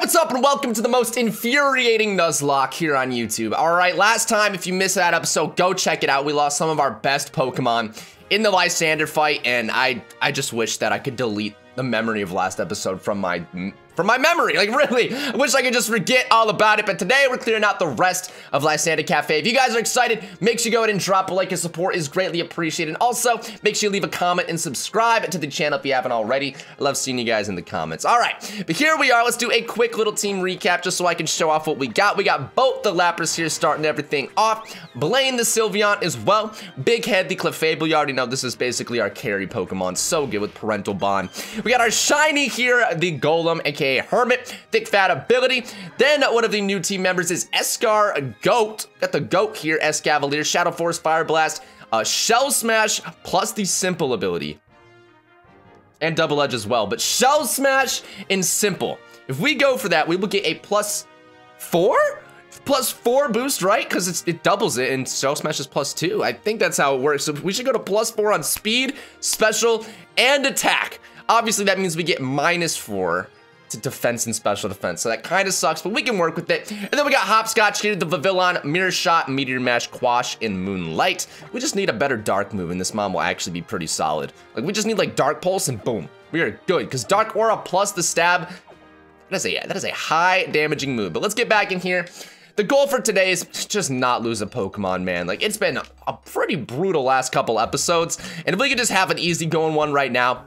What's up and welcome to the most infuriating Nuzlocke here on YouTube. Alright, last time, if you missed that episode, go check it out. We lost some of our best Pokemon in the Lysandre fight, and I I just wish that I could delete the memory of last episode from my from my memory. Like, really, I wish I could just forget all about it. But today, we're clearing out the rest of Lysandre Cafe. If you guys are excited, make sure you go ahead and drop a like. Your support is greatly appreciated. And also, make sure you leave a comment and subscribe to the channel if you haven't already. I love seeing you guys in the comments. All right, but here we are. Let's do a quick little team recap just so I can show off what we got. We got both the Lapras here starting everything off. Blaine the Sylveon as well. Big Head the Clefable. You already know this is basically our carry Pokemon. So good with Parental Bond. We got our shiny here, the Golem, aka Hermit, thick fat ability. Then one of the new team members is Escar Goat. Got the Goat here, Escavalier, Shadow Force, Fire Blast, uh, Shell Smash, plus the Simple ability. And Double Edge as well, but Shell Smash and Simple. If we go for that, we will get a plus four? Plus four boost, right? Because it doubles it and Shell Smash is plus two. I think that's how it works. So we should go to plus four on speed, special, and attack. Obviously, that means we get minus four to defense and special defense. So that kind of sucks, but we can work with it. And then we got Hopscotch here, the Vivillon, Mirror Shot, Meteor Mash, Quash, and Moonlight. We just need a better Dark move, and this mon will actually be pretty solid. Like, we just need, like, Dark Pulse, and boom. We are good, because Dark Aura plus the Stab, that is, a, that is a high damaging move. But let's get back in here. The goal for today is just not lose a Pokemon, man. Like, it's been a pretty brutal last couple episodes, and if we could just have an easy going one right now,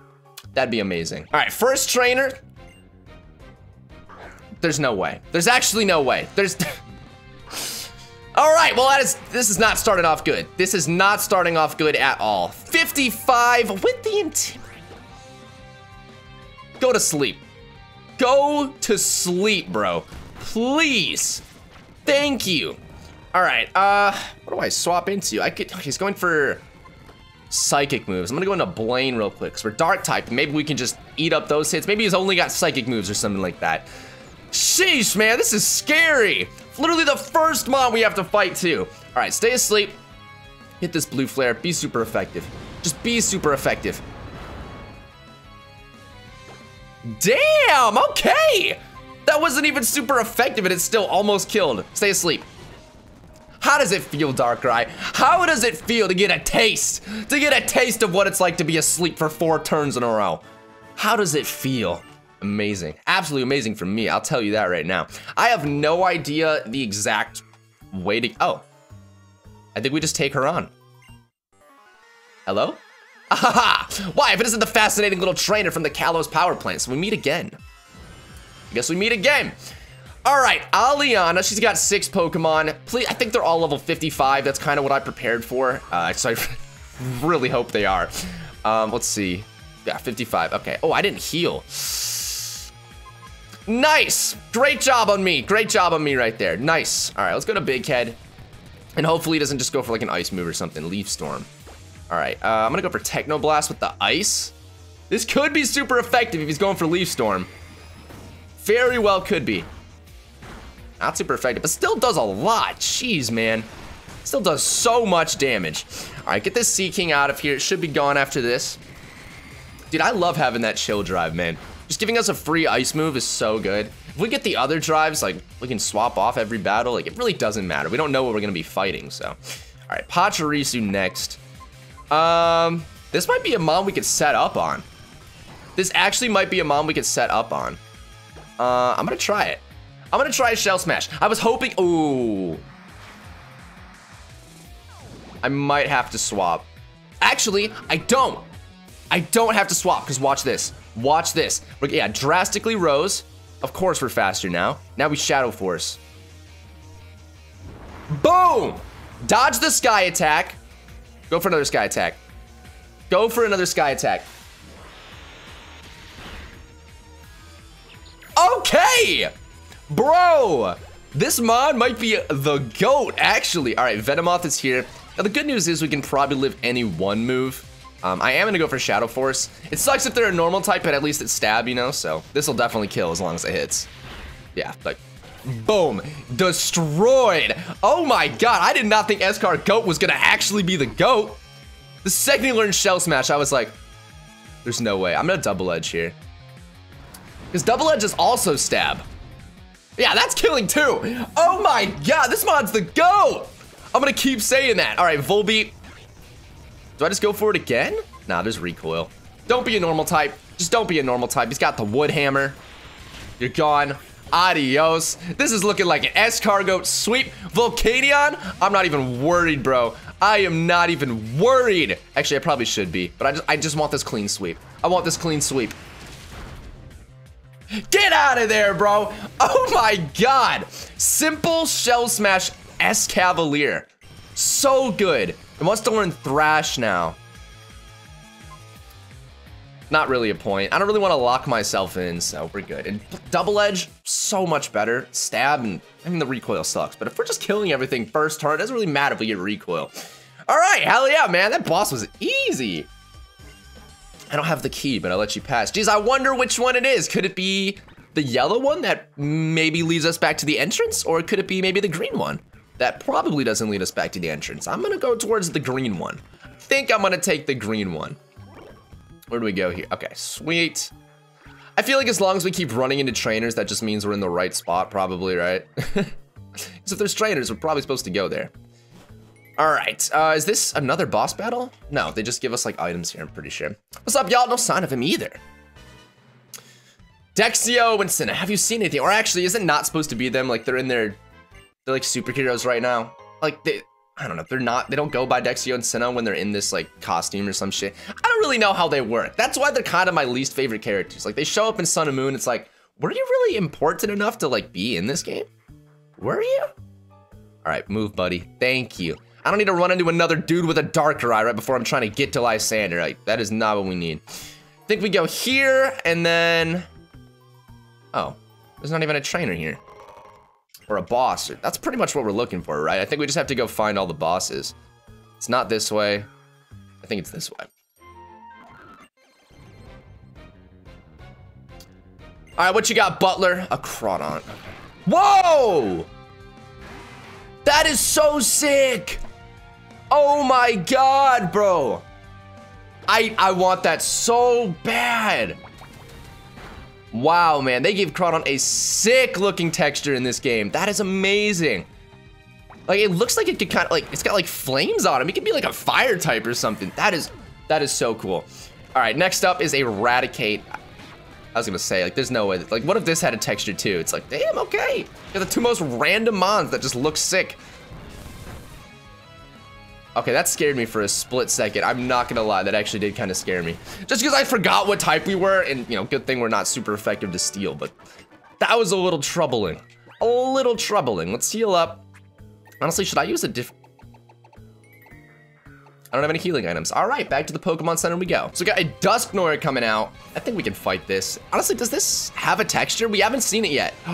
That'd be amazing. All right, first trainer. There's no way. There's actually no way. There's... all right, well, that is, this is not starting off good. This is not starting off good at all. 55 with the intimidate. Go to sleep. Go to sleep, bro. Please. Thank you. All right, uh, what do I swap into? I could, he's going for psychic moves. I'm gonna go into Blaine real quick, because we're dark type. Maybe we can just eat up those hits. Maybe he's only got psychic moves or something like that. Sheesh, man, this is scary. Literally the first mon we have to fight too. All right, stay asleep. Hit this blue flare, be super effective. Just be super effective. Damn, okay. That wasn't even super effective and it's still almost killed. Stay asleep. How does it feel, Darkrai? How does it feel to get a taste? To get a taste of what it's like to be asleep for four turns in a row? How does it feel? Amazing. Absolutely amazing for me, I'll tell you that right now. I have no idea the exact way to, oh. I think we just take her on. Hello? Ahaha! Why, if it isn't the fascinating little trainer from the Kalos power plant, so we meet again. I guess we meet again. All right, Aliana, she's got six Pokemon. Please, I think they're all level 55. That's kind of what I prepared for. Uh, so I really hope they are. Um, let's see. Yeah, 55. Okay. Oh, I didn't heal. Nice. Great job on me. Great job on me right there. Nice. All right, let's go to Big Head. And hopefully he doesn't just go for like an ice move or something. Leaf Storm. All right, uh, I'm gonna go for Techno Blast with the ice. This could be super effective if he's going for Leaf Storm. Very well could be. Not super effective, but still does a lot. Jeez, man. Still does so much damage. All right, get this Seaking out of here. It should be gone after this. Dude, I love having that chill drive, man. Just giving us a free ice move is so good. If we get the other drives, like, we can swap off every battle. Like, it really doesn't matter. We don't know what we're going to be fighting, so. All right, Pachirisu next. Um, this might be a mon we could set up on. This actually might be a mon we could set up on. Uh, I'm going to try it. I'm gonna try a Shell Smash. I was hoping, ooh. I might have to swap. Actually, I don't. I don't have to swap, because watch this. Watch this. We're, yeah, drastically rose. Of course we're faster now. Now we Shadow Force. Boom! Dodge the Sky Attack. Go for another Sky Attack. Go for another Sky Attack. Okay! Bro, this mon might be the GOAT, actually. All right, Venomoth is here. Now, the good news is we can probably live any one move. Um, I am gonna go for Shadow Force. It sucks if they're a normal type, but at least it's stab, you know? So this will definitely kill as long as it hits. Yeah, like, boom, destroyed. Oh my God, I did not think Escar Goat was gonna actually be the GOAT. The second he learned Shell Smash, I was like, there's no way. I'm gonna Double Edge here. Because Double Edge is also stab. Yeah, that's killing too. Oh my god, this mon's the GOAT. I'm gonna keep saying that. All right, Volbeat. Do I just go for it again? Nah, there's recoil. Don't be a normal type. Just don't be a normal type. He's got the wood hammer. You're gone. Adios. This is looking like an escargot sweep. Volcanion, I'm not even worried, bro. I am not even worried. Actually, I probably should be, but I just, I just want this clean sweep. I want this clean sweep. Get out of there, bro. Oh my god. Simple Shell Smash Escavalier. So good. It wants to learn Thrash now not really a point. I don't really want to lock myself in, so we're good. And double edge, so much better. Stab, and I mean, the recoil sucks. But if we're just killing everything first turn, it doesn't really matter if we get recoil. All right, hell yeah, man. That boss was easy. I don't have the key, but I'll let you pass. Geez, I wonder which one it is. Could it be the yellow one that maybe leads us back to the entrance? Or could it be maybe the green one? That probably doesn't lead us back to the entrance. I'm gonna go towards the green one. I think I'm gonna take the green one. Where do we go here? Okay, sweet. I feel like as long as we keep running into trainers, that just means we're in the right spot, probably, right? Because if there's trainers, we're probably supposed to go there. All right, uh, is this another boss battle? No, they just give us like items here, I'm pretty sure. What's up, y'all? No sign of him either. Dexio and Sina, have you seen anything? Or actually, is it not supposed to be them? Like they're in their, they're like superheroes right now. Like they, I don't know, they're not, they don't go by Dexio and Sina when they're in this like costume or some shit. I don't really know how they work. That's why they're kind of my least favorite characters. Like they show up in Sun and Moon, it's like, were you really important enough to like be in this game? Were you? All right, move, buddy. Thank you. I don't need to run into another dude with a Darkrai right before I'm trying to get to Lysandre. Like, that is not what we need. I think we go here and then, oh, there's not even a trainer here or a boss. That's pretty much what we're looking for, right? I think we just have to go find all the bosses. It's not this way. I think it's this way. All right, what you got, Butler? A Crawdaunt. Whoa! That is so sick! Oh my god, bro! I I want that so bad. Wow, man, they gave Crawdaunt a sick looking texture in this game. That is amazing. Like, it looks like it could kind of, like, it's got, like, flames on him. It could be, like, a fire type or something. That is, that is so cool. All right, next up is Eradicate. I was gonna say, like, there's no way, that, like, what if this had a texture too? It's like, damn, okay. They're the two most random mons that just look sick. Okay, that scared me for a split second. I'm not gonna lie, that actually did kind of scare me. Just because I forgot what type we were, and, you know, good thing we're not super effective to steel, but that was a little troubling. A little troubling. Let's heal up. Honestly, should I use a diff... I don't have any healing items. All right, back to the Pokemon Center we go. So we got a Dusknoir coming out. I think we can fight this. Honestly, does this have a texture? We haven't seen it yet.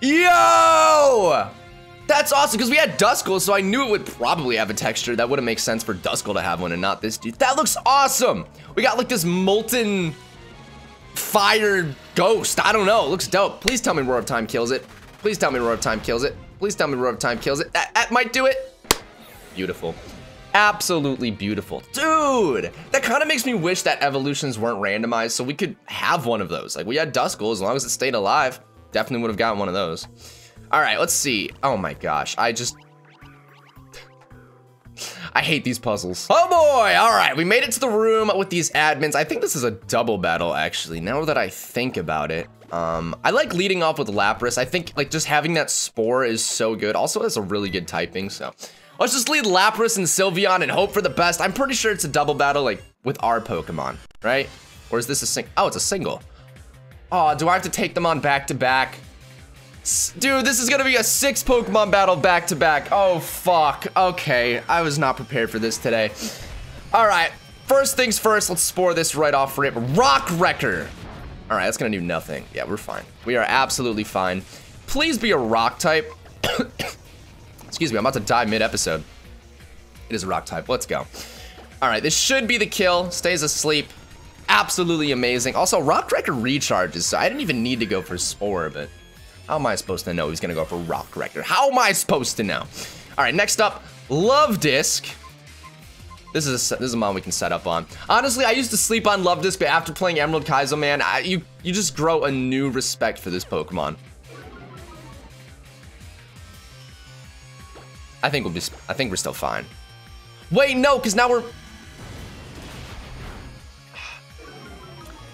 Yo! That's awesome, because we had Duskull, so I knew it would probably have a texture. That wouldn't make sense for Duskull to have one and not this dude. That looks awesome! We got like this molten fire ghost. I don't know, it looks dope. Please tell me Roar of Time kills it. Please tell me Roar of Time kills it. Please tell me Roar of Time kills it. That, that might do it. Beautiful. Absolutely beautiful. Dude, that kind of makes me wish that evolutions weren't randomized so we could have one of those. Like we had Duskull, as long as it stayed alive, definitely would have gotten one of those. All right, let's see. Oh my gosh, I just... I hate these puzzles. Oh boy, all right, we made it to the room with these admins. I think this is a double battle, actually, now that I think about it. Um, I like leading off with Lapras. I think like just having that Spore is so good. Also has a really good typing, so... Let's just lead Lapras and Sylveon and hope for the best. I'm pretty sure it's a double battle, like, with our Pokemon, right? Or is this a sing- Oh, it's a single. Oh, do I have to take them on back-to-back? back to back Dude, this is gonna be a six Pokemon battle back to back. Oh, fuck. Okay, I was not prepared for this today. All right, first things first, let's spore this right off rip. Rock Wrecker. All right, that's gonna do nothing. Yeah, we're fine. We are absolutely fine. Please be a rock type. Excuse me, I'm about to die mid-episode. It is a rock type, let's go. All right, this should be the kill. Stays asleep. Absolutely amazing. Also, Rock Wrecker recharges, so I didn't even need to go for Spore, but how am I supposed to know he's gonna go for Rock Wrecker? How am I supposed to know? All right, next up, Luvdisc. This is a, this is a mon we can set up on. Honestly, I used to sleep on Luvdisc, but after playing Emerald Kaizo, man, I, you you just grow a new respect for this Pokemon. I think we'll be I think we're still fine. Wait, no, because now we're.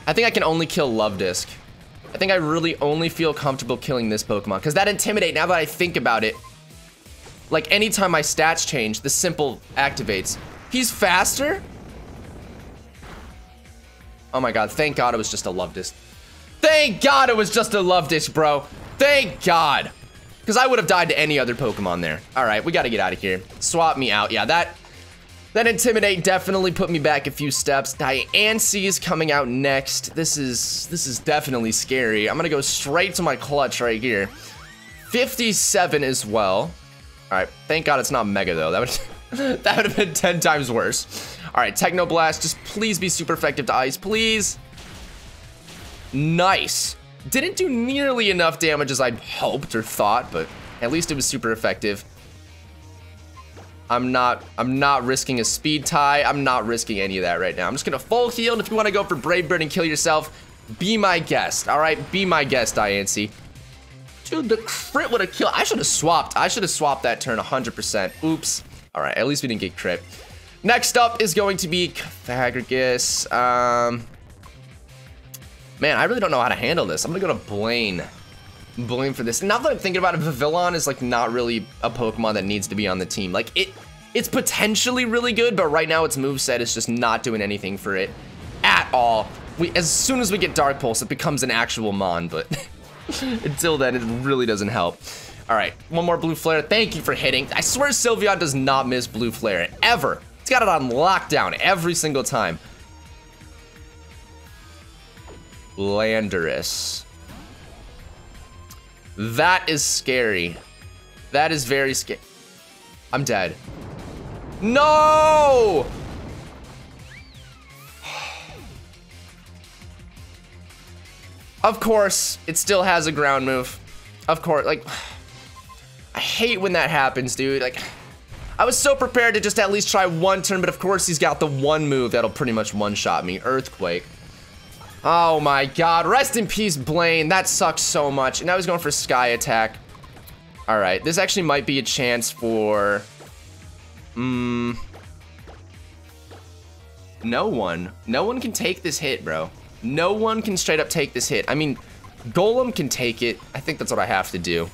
I think I can only kill Love Disc. I think I really only feel comfortable killing this Pokemon. Because that Intimidate, now that I think about it, like anytime my stats change, the simple activates. He's faster? Oh my god, thank god it was just a Luvdisc. Thank god it was just a Luvdisc, bro. Thank god. Because I would have died to any other Pokemon there. All right, we got to get out of here. Swap me out. Yeah, that that Intimidate definitely put me back a few steps. Diancie is coming out next. This is this is definitely scary. I'm going to go straight to my clutch right here. 57 as well. All right, thank God it's not Mega, though. That would, that would have been 10 times worse. All right, Technoblast, just please be super effective to Ice, please. Nice. Didn't do nearly enough damage as I'd hoped or thought, but at least it was super effective. I'm not, I'm not risking a speed tie. I'm not risking any of that right now. I'm just gonna full heal, and if you wanna go for Brave Bird and kill yourself, be my guest, all right? Be my guest, Diancie. Dude, the crit would have killed. I should have swapped. I should have swapped that turn 100%. Oops. All right, at least we didn't get crit. Next up is going to be Fagragus. Um, man, I really don't know how to handle this. I'm gonna go to Blaine. Blaine for this. Now that I'm thinking about it, Vivillon is like not really a Pokemon that needs to be on the team. Like it, it's potentially really good, but right now its move set is just not doing anything for it at all. We, as soon as we get Dark Pulse, it becomes an actual Mon, but until then, it really doesn't help. All right, one more Blue Flare. Thank you for hitting. I swear Sylveon does not miss Blue Flare, ever. It's got it on lockdown every single time. Landorus. That is scary. That is very scary. I'm dead. No! Of course, it still has a ground move. Of course, like, I hate when that happens, dude. Like, I was so prepared to just at least try one turn, but of course he's got the one move that'll pretty much one-shot me, Earthquake. Oh my god, rest in peace, Blaine. That sucks so much. And now he's going for Sky Attack. All right, this actually might be a chance for... Hmm... No one. No one can take this hit, bro. No one can straight up take this hit. I mean, Golem can take it. I think that's what I have to do.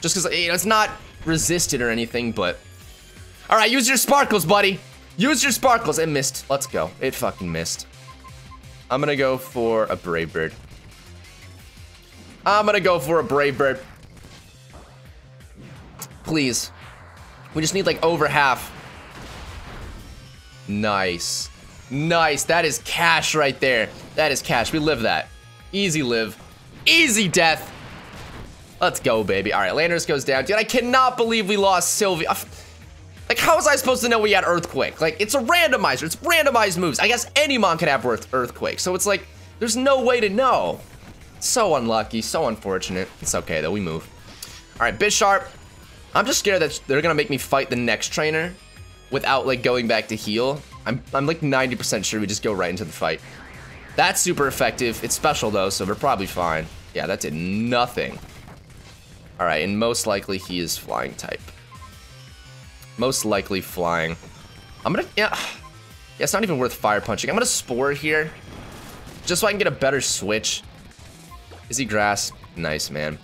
Just because, you know, it's not resisted or anything, but... All right, use your sparkles, buddy. Use your sparkles. It missed. Let's go. It fucking missed. I'm gonna go for a Brave Bird. I'm gonna go for a Brave Bird. Please. We just need like over half. Nice. Nice. That is cash right there. That is cash. We live that. Easy live. Easy death. Let's go, baby. All right, Landorus goes down. Dude, I cannot believe we lost Sylveon. Uh, Like, how was I supposed to know we had Earthquake? Like, it's a randomizer. It's randomized moves. I guess any mon could have Earth Earthquake. So it's like, there's no way to know. So unlucky. So unfortunate. It's okay, though. We move. All right, Bisharp. I'm just scared that they're going to make me fight the next trainer without, like, going back to heal. I'm, I'm like, 90% sure we just go right into the fight. That's super effective. It's special, though, so we're probably fine. Yeah, that did nothing. All right, and most likely he is flying type. Most likely flying. I'm gonna, yeah. Yeah, it's not even worth fire punching. I'm gonna spore here. Just so I can get a better switch. Is he grass? Nice, man.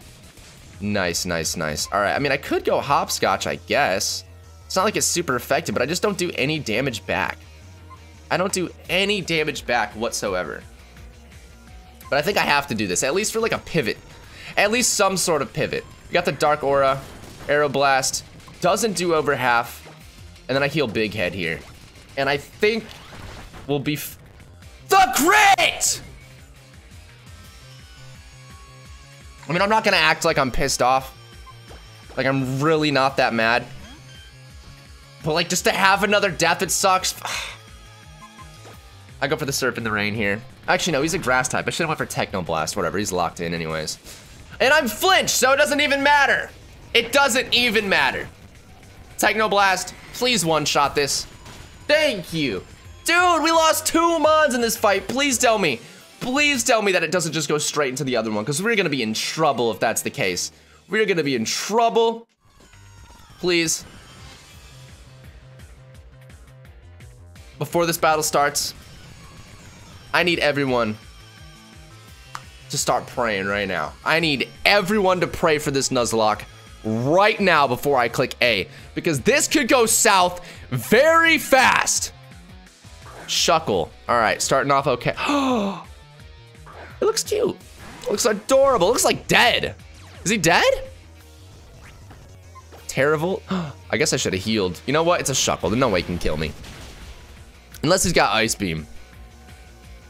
Nice, nice, nice. All right, I mean, I could go hopscotch, I guess. It's not like it's super effective, but I just don't do any damage back. I don't do any damage back whatsoever. But I think I have to do this, at least for like a pivot. At least some sort of pivot. We got the Dark Aura, Aeroblast, doesn't do over half. And then I heal Big Head here. And I think we'll be... the crit! I mean, I'm not gonna act like I'm pissed off. Like, I'm really not that mad. But, like, just to have another death, it sucks. I go for the Surf in the Rain here. Actually, no, he's a Grass type. I should have went for Techno Blast, whatever. He's locked in anyways. And I'm flinched, so it doesn't even matter. It doesn't even matter. Technoblast, please one-shot this. Thank you. Dude, we lost two mons in this fight. Please tell me. Please tell me that it doesn't just go straight into the other one, because we're going to be in trouble if that's the case. We're going to be in trouble. Please. Before this battle starts, I need everyone to start praying right now. I need everyone to pray for this Nuzlocke right now before I click A. Because this could go south very fast. Shuckle. All right, starting off okay. it looks cute. It looks adorable. It looks like dead. Is he dead? Terrible. I guess I should have healed. You know what? It's a Shuckle. There's no way he can kill me. Unless he's got Ice Beam.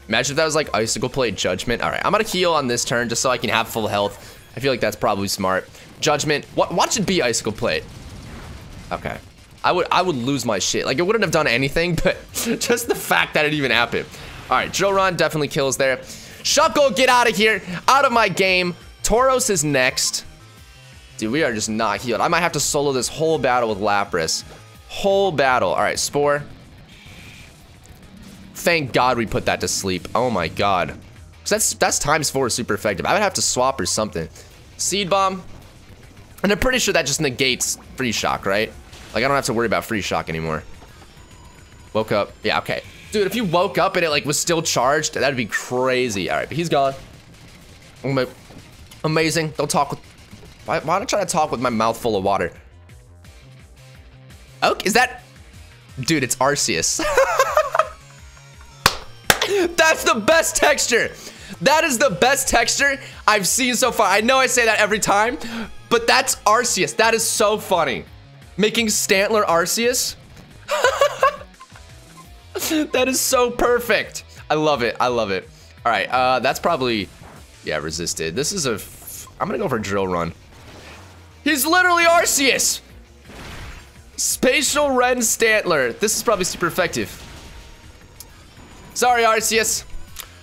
Imagine if that was like Icicle Plate Judgment. All right, I'm gonna heal on this turn just so I can have full health. I feel like that's probably smart. Judgment. What? Watch it be Icicle Plate. Okay. I would I would lose my shit. Like it wouldn't have done anything, but just the fact that it even happened. All right, Drill Run definitely kills there. Shuckle, get out of here. Out of my game. Tauros is next. Dude, we are just not healed. I might have to solo this whole battle with Lapras. Whole battle. All right, Spore. Thank God we put that to sleep. Oh my God. Cause That's that's times four super effective. I would have to swap or something. Seed Bomb. And I'm pretty sure that just negates Freeze Shock, right? Like, I don't have to worry about Freeze Shock anymore. Woke up. Yeah, okay. Dude, if you woke up and it, like, was still charged, that'd be crazy. All right, but he's gone. Amazing. Don't talk with... Why, why don't I try to talk with my mouth full of water? Okay, is that... Dude, it's Arceus. That's the best texture. That is the best texture I've seen so far. I know I say that every time, but that's Arceus. That is so funny. Making Stantler Arceus. that is so perfect. I love it. I love it. All right, uh, that's probably, yeah, resisted. This is a, I'm gonna go for a Drill Run. He's literally Arceus. Spacial Rend Stantler. This is probably super effective. Sorry, Arceus.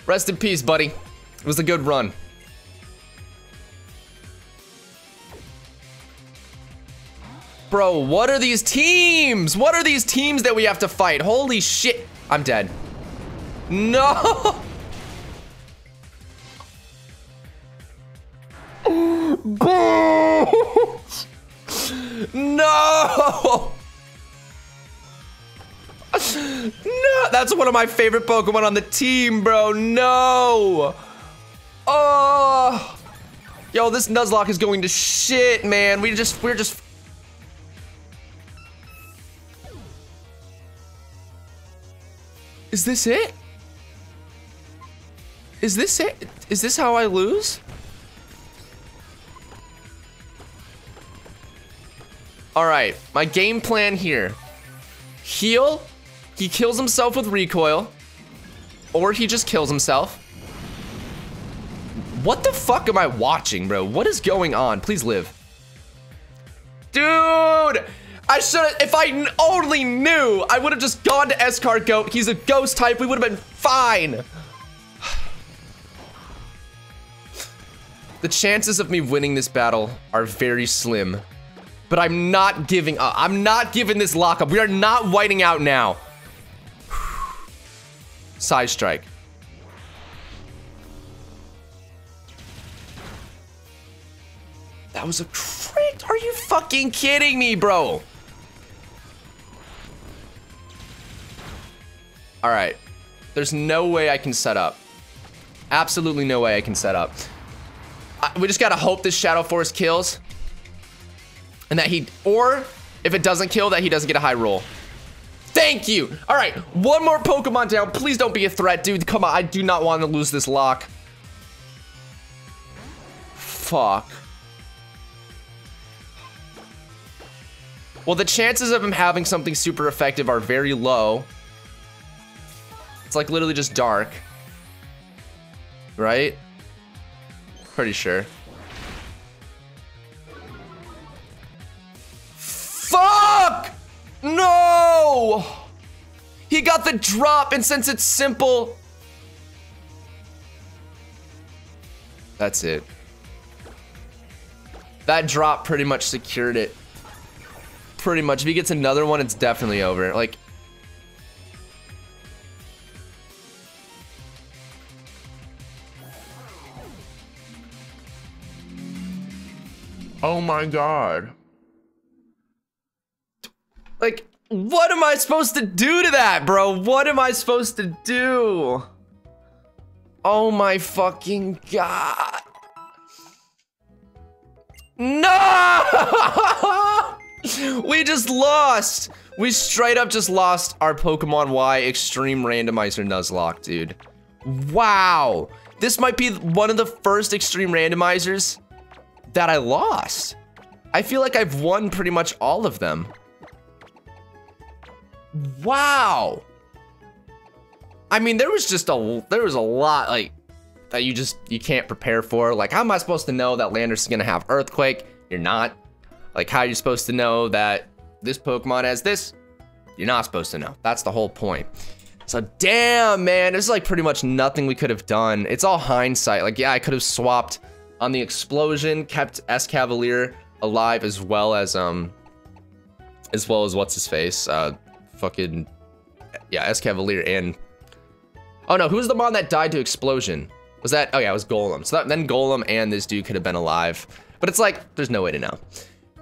Rest in peace, buddy. It was a good run. Bro, what are these teams? What are these teams that we have to fight? Holy shit. I'm dead. No. no. That's one of my favorite Pokemon on the team, bro. No. Oh. Yo, this Nuzlocke is going to shit, man. We just, we're just. Is this it? Is this it? Is this how I lose? All right, my game plan here. Heal he kills himself with recoil. Or he just kills himself. What the fuck am I watching, bro? What is going on? Please live. Dude! I should have, if I only knew, I would have just gone to Escar Goat. He's a ghost type. We would have been fine. The chances of me winning this battle are very slim. But I'm not giving up. I'm not giving this lockup. We are not whiting out now. Psystrike. That was a crit. Are you fucking kidding me, bro? All right. There's no way I can set up. Absolutely no way I can set up. I, we just gotta hope this Shadow Force kills. And that he, or if it doesn't kill, that he doesn't get a high roll. Thank you. All right, one more Pokemon down. Please don't be a threat, dude. Come on, I do not want to lose this lock. Fuck. Well, the chances of him having something super effective are very low. It's like literally just dark. Right? Pretty sure. Fuck! No! Got the drop, and since it's simple... That's it. That drop pretty much secured it. Pretty much. If he gets another one, it's definitely over. Like... Oh my god. Like, What am I supposed to do to that, bro? What am I supposed to do? Oh my fucking god. No! we just lost. We straight up just lost our Pokemon Y Extreme Randomizer Nuzlocke, dude. Wow. This might be one of the first Extreme Randomizers that I lost. I feel like I've won pretty much all of them. Wow. I mean, there was just a there was a lot like that you just you can't prepare for. Like, how am I supposed to know that Landorus is gonna have Earthquake? You're not. Like, how are you supposed to know that this Pokemon has this? You're not supposed to know. That's the whole point. So damn, man, there's like pretty much nothing we could have done. It's all hindsight. Like, yeah, I could have swapped on the explosion, kept Escavalier alive as well as um, as well as what's his face, uh, fucking yeah, Escavalier and oh no, who's the mon that died to explosion? Was that? Oh yeah, it was Golem. So that, then Golem and this dude could have been alive, but it's like there's no way to know.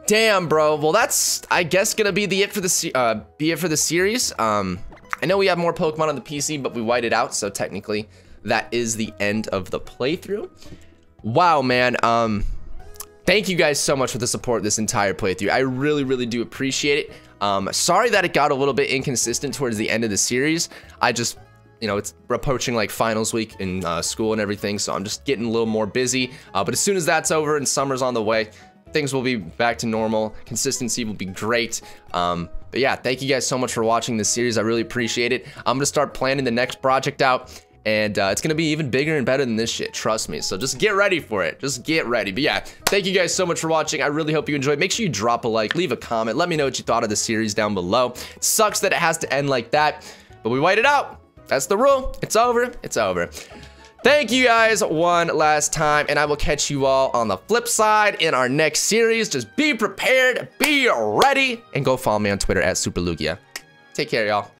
Damn, bro. Well, that's I guess gonna be the it for the uh, be it for the series. Um, I know we have more Pokemon on the PC, but we white it out, so technically that is the end of the playthrough. Wow, man. Um, thank you guys so much for the support this entire playthrough. I really, really do appreciate it. Um, sorry that it got a little bit inconsistent towards the end of the series. I just, you know, it's approaching like finals week in uh, school and everything, so I'm just getting a little more busy. Uh, but as soon as that's over and summer's on the way, things will be back to normal. Consistency will be great. Um, but yeah, thank you guys so much for watching this series. I really appreciate it. I'm gonna start planning the next project out and uh, it's gonna be even bigger and better than this shit trust me. So just get ready for it. Just get ready. But yeah thank you guys so much for watching. I really hope you enjoyed. Make sure you drop a like leave a comment let me know what you thought of the series down below. It sucks that it has to end like that but we wait it out. That's the rule. It's over. It's over. Thank you guys one last time, and I will catch you all on the flip side in our next series. Just be prepared, be ready, and go follow me on Twitter at SupraLugia. Take care, y'all.